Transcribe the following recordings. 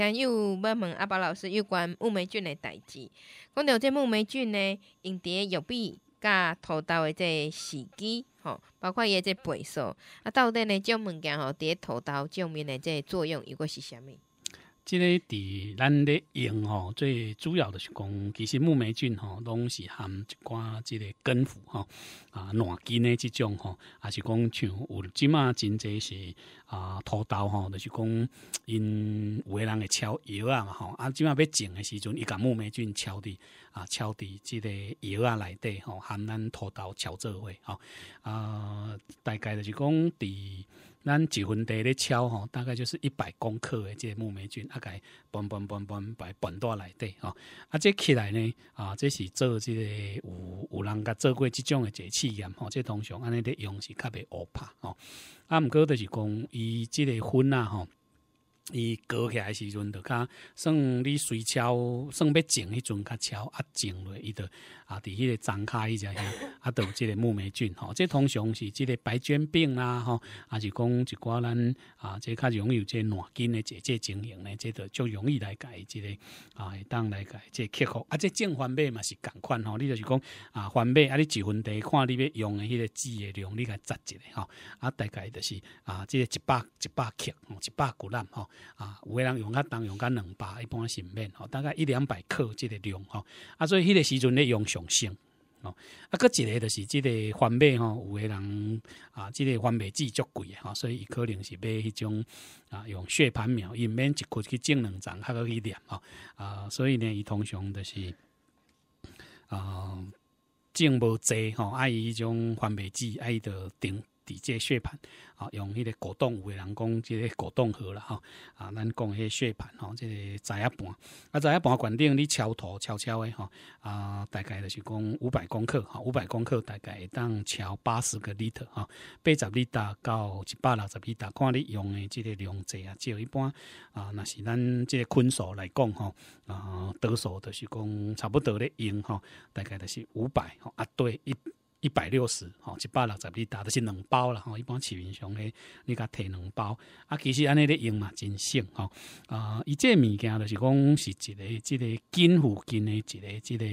听友要问阿宝老师有关雾霾菌的代志。讲到这雾霾菌呢，用伫玉米甲土豆的这时机，吼，包括伊这倍数，啊，到底呢，种物件吼，伫土豆上面的这作用又果是啥物？即个伫咱咧用吼，最主要就是讲，其实木霉菌吼，拢是含一寡即个根腐吼啊，软根的即种吼，也是讲像有即马真济是啊，土豆吼，就是讲因有诶人会敲药啊嘛吼，啊，即马要种诶时阵，伊甲木霉菌敲伫啊，敲伫即个药啊内底吼，含咱土豆敲做伙吼啊，大概就是讲伫。咱一分地咧敲吼，大概就是一百公克的这木霉菌，啊，该搬搬搬搬摆搬到来底吼，啊，这起来呢，啊，这是做这个有有人甲做过这种的这试验吼，这通常安尼咧用是较袂恶拍吼，啊，毋过就是讲伊即个粉啊吼。伊割起来时阵，就较算你随敲，算要种迄阵较敲啊，种落伊就啊，伫迄个张开迄只啊，都有即个木霉菌吼。这通常是即个白菌病啦吼，啊是讲一寡咱啊，这较容易有这软根的这这情形呢，这就就容易来改即个啊，会当来改这克服啊。这种番麦嘛是共款吼，你就是讲啊，番麦啊，你一分地看你要用的迄个籽的量，你甲扎一个吼，啊，大概就是啊，即个一百一百克吼，一百股兰吼。啊，有个人用较重，用较两百，一般是免吼，大概一两百克即个量吼，啊，所以迄个时阵咧用上升哦。啊，搁一个就是即个番麦吼，有个人啊，即个番麦籽足贵吼，所以伊可能是买迄种啊，用血盘苗，伊免一箍去种两丛，较搁去念吼啊，所以呢，伊通常就是啊，种无济吼，啊，伊迄种番麦籽，啊，伊就顶伫这血盘。啊，用迄个果冻，有的人讲即个果冻盒啦，吼啊，咱讲迄血盘，吼，即个十一半，啊，十一半管定你敲土敲敲的，吼啊，大概就是讲五百公克，吼，五百公克大概会当敲八十个 liter，吼，八十 liter 到一百六十 liter，看你用的即个量济啊，就一般啊，若是咱即个坤数来讲，吼啊，多数就是讲差不多咧用，吼，大概就是五百，吼啊，对一。一百六十，吼，一百六十你打的是两包啦，吼，一般市面上诶，你甲摕两包，啊，其实安尼咧用嘛真省，吼，啊，伊这物件就是讲是一个即个根附近的一个即个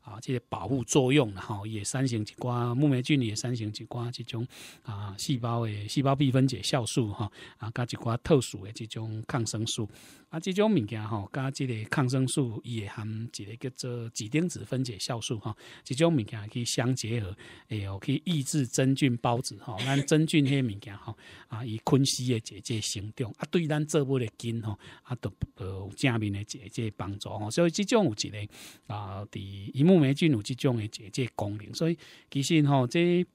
啊，即个保护作用啦，吼，也产生一寡木霉菌，也产生一寡即种啊细胞诶细胞壁分解酵素，吼，啊，甲一寡特殊诶即种抗生素。啊，这种物件吼，加即个抗生素，伊会含一个叫做几丁子分解酵素吼，这种物件去相结合，会有可以抑制真菌孢子吼，咱真菌迄物件吼，啊，伊昆西的这这成长，啊，对咱做物的根吼，啊，都有正面的姐姐帮助吼，所以即种有一个啊，伫伊木霉菌有即种的姐姐功能，所以其实吼这。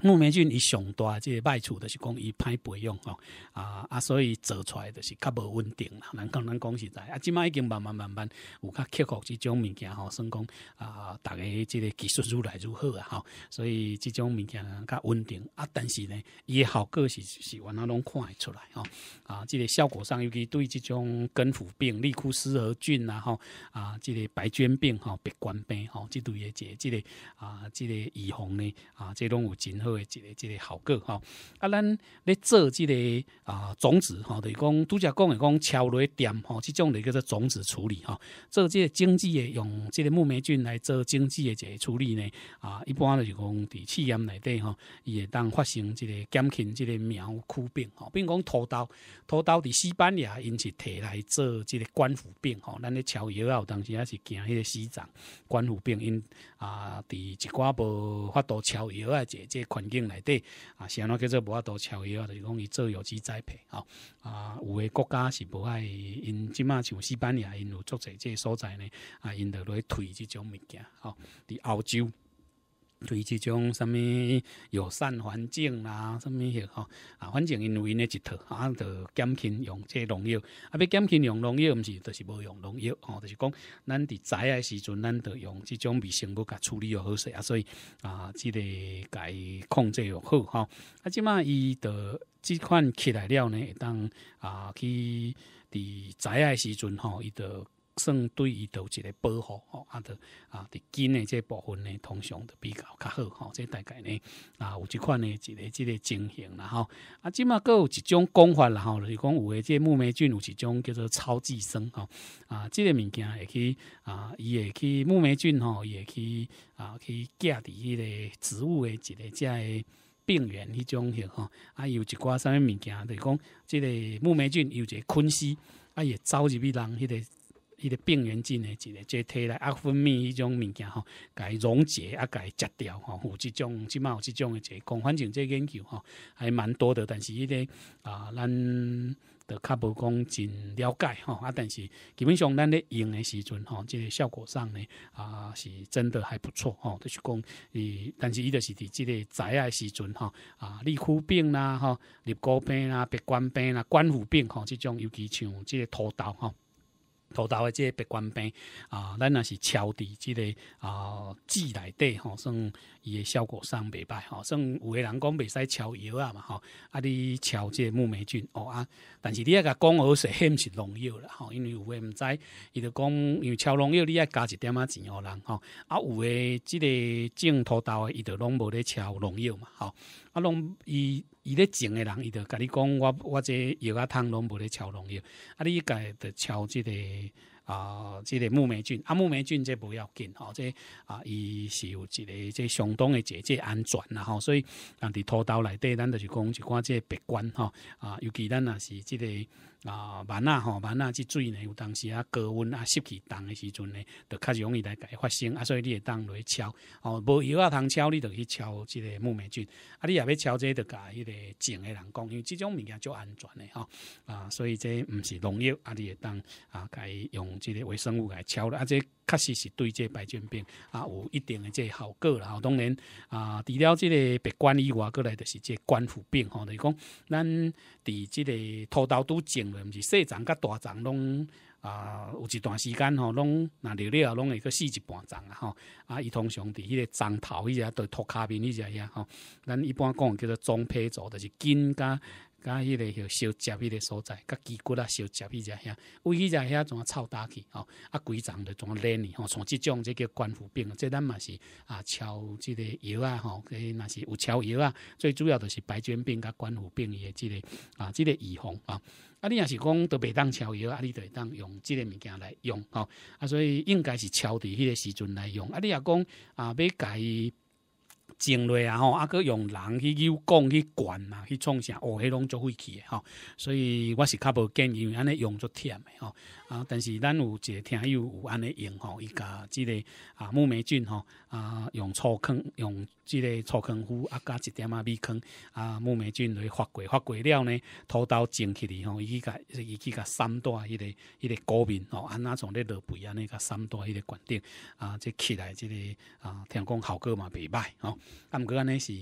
木霉菌伊上大即个歹处就是讲伊歹培养吼啊啊，所以做出来就是较无稳定啦。咱讲咱讲实在啊，即摆已经慢慢慢慢有较克服即种物件吼，算讲啊，逐个即个技术愈来愈好啊吼，所以即种物件较稳定啊。但是呢，伊诶效果是是原来拢看会出来吼啊，即个效果上尤其对即种根腐病、利库斯河菌啊吼啊，即个白菌病吼、白冠病吼，即类诶即即个啊，即个预防呢啊，即拢有真好诶。一个一个效果吼，啊，咱咧做即个啊种子吼，就是讲拄则讲诶讲敲落点吼，即种嚟叫做种子处理吼，做即个经济诶用即个木霉菌来做经济诶一个处理呢，啊，一般就是讲伫试验内底吼，伊会当发生即个减轻即个苗枯病吼，比如讲土豆，土豆伫西班牙因是摕来做即个冠腐病吼，咱咧敲药啊，有当时也是惊迄个西藏冠腐病因啊，伫一寡无法度超药啊，即即。环境内底啊，是安怎叫做无法度超越啊？就是讲伊做有机栽培吼啊，有诶国家是无爱因即马像西班牙因有足侪即所在呢啊，因着来推即种物件吼，伫澳洲。对即种什物友善环境啦，什物迄吼啊，反正因为因诶一套啊，着减轻用即农药，啊，要减轻用农药，毋是，就是无用农药吼，就是讲咱伫栽诶时阵，咱着用即种微生物甲处理又好势啊，所以啊，即个甲伊控制又好吼，啊，即马伊着即款起来了呢，会当啊去伫栽诶时阵吼，伊着。算对伊有一个保护吼，啊，着啊，伫筋的这部分呢，通常都比较较好吼。这大概呢啊，有即款呢一个即个情形啦吼。啊，即嘛佫有一种讲法啦吼，就是讲有诶这木霉菌有一种叫做超寄生吼。啊，即个物件会去啊，伊会去木霉菌吼，伊会去啊去寄伫迄个植物诶一个遮诶。病原迄种型吼，啊有一寡啥物物件，就是讲即个木霉菌有一个菌丝，啊也走入去人迄个迄个病原菌的一个即体内啊分泌迄种物件吼，甲伊溶解啊，甲伊食掉吼，有即种即码有即种诶一个讲，反正这研究吼还蛮多的，但是迄个啊咱。的较无讲真了解吼啊，但是基本上咱咧用的时阵吼，即个效果上呢啊是真的还不错吼。就是讲伊，但是伊就是伫即个仔的时阵吼啊，立枯病啦吼，立高病啦，白冠病啦，冠虎病吼，即种尤其像即个土豆吼。土豆的即个白冠病啊，咱若是敲伫即个啊剂内底吼，算伊的效果上袂歹吼，算有的人讲袂使敲药啊嘛吼，啊你敲即个木霉菌哦啊，但是你要甲讲好势，迄毋是农药啦吼，因为有的毋知，伊就讲因为敲农药你爱加一点仔钱互人吼，啊有诶即个种土豆诶，伊就拢无咧敲农药嘛吼，啊拢伊。伊咧种诶人，伊就甲你讲，我我这药啊汤拢无咧超农药，啊你家着超即个 a 啊，即个木霉菌，啊木霉菌这不要紧吼，这啊伊是有一个这相当诶姐姐安全啦吼，所以啊伫土豆内底，咱就是讲一寡即个白冠吼，啊尤其咱若是即个。啊，万啊吼，万啊即水呢，有当时啊高温啊湿气重的时阵呢，就较容易来伊发生啊，所以你会当落去敲哦，无药啊通敲，你就去敲即个木霉菌啊，你也要敲这，就甲迄个种的人讲，因为即种物件足安全的吼啊，所以这毋是农药啊，你会当啊，伊用即个微生物来敲了啊，这确实是对这白菌病啊有一定的这效果啦。当然啊，除了即个白冠以外，过来就是这冠腐病吼，就是讲咱伫即个土豆都种。毋是细丛甲大丛拢啊，有一段时间吼，拢若热了拢会去死一半丛啊吼。啊，伊通常伫迄个丛头迄只对土骹面迄只呀吼，咱一般讲叫做棕皮组，就是根甲。甲迄个许烧接迄个所在，甲肌骨啊烧接迄只遐，为迄只遐怎啊臭大去吼，啊规丛就怎啊烂去吼，像即种即叫冠腐病，即咱嘛是啊超即个药啊吼，迄若是有超药啊，最主要就是白菌病甲冠腐病伊诶即个啊即个预防啊，啊你若是讲都袂当超药啊，你就会当用即个物件来用吼，啊所以应该是超伫迄个时阵来用，啊你若讲啊要甲伊。种类啊吼，啊个用人去有讲去管啊，去创啥，哦，迄拢足费气诶吼，所以我是较无建议安尼用足忝诶吼。啊！但是咱有一个听友有安尼用吼，伊甲即个啊木霉菌吼啊用醋坑用即个醋坑糊啊加一点仔米坑啊木霉菌来发过发过了呢，土豆种起哩吼，伊去甲伊去甲三大迄个迄个果面吼，安那从咧落肥安尼甲三大迄个管顶啊，即起来即个啊，听讲效果嘛袂歹吼。啊，毋过安尼是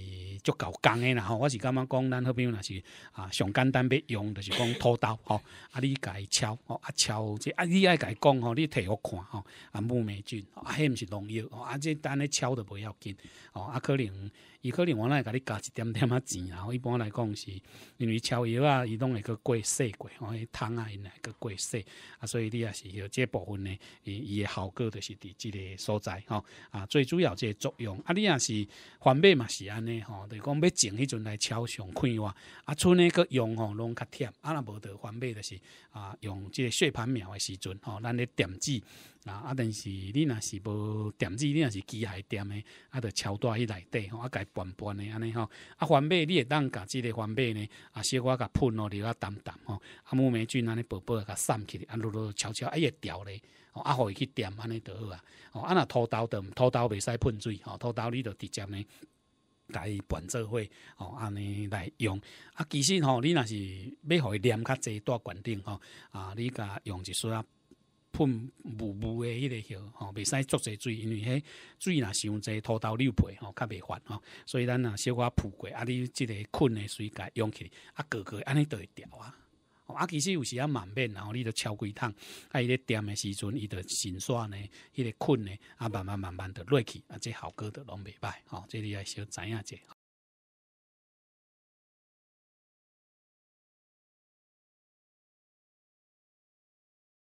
足够工诶啦吼，我是感觉讲咱好比若是啊上简单要用，就是讲土豆吼，啊你家敲吼啊敲。即啊，你爱甲伊讲吼，你摕我看吼，啊木霉菌，啊迄毋是农药吼，啊即单咧敲都无要紧，吼啊可能。伊可能我来甲你加一点点仔钱啊！一般来讲是，因为超药啊，伊拢会去过洗过，吼，迄汤啊，因来去过洗啊，所以你也是有这部分呢，伊伊诶效果就是伫即个所在吼啊，最主要即个作用啊，你也是环保嘛是安尼吼，就是讲要种迄阵来超上快活啊，剩诶个用吼拢较忝啊，若无得环保就是啊，用即个血盘苗时阵吼，咱咧点子。啊！啊，但是你若是无店子，你若是机械店诶，啊，着超大迄内底吼，啊，家拌拌诶安尼吼，啊，番麦你会当甲即个番麦呢，啊，小可甲喷落流啊淡淡吼，啊，木霉菌安尼薄薄甲散起，啊，落落悄悄，啊，会掉咧，吼，啊，互伊去点安尼着好啊，吼，啊，若土豆着土豆袂使喷水，吼，土豆你着直接呢，甲伊拌做伙，吼，安尼来用，啊，其实吼，你若是要互伊黏较济大管顶吼，啊，你甲用一丝啊。喷雾雾的迄个药吼，袂使足济水，因为迄水若伤济，土豆溜皮吼，较袂烦吼，所以咱若小可铺过，啊，你即个困的水甲用起，啊，个个安尼都会掉啊。啊，其实有时啊慢慢，然后你都敲几趟，啊，伊咧点的时阵，伊就心刷呢，迄个困呢，啊，慢慢慢慢的落去，啊，这效果都拢袂歹，吼，这里要小知影者。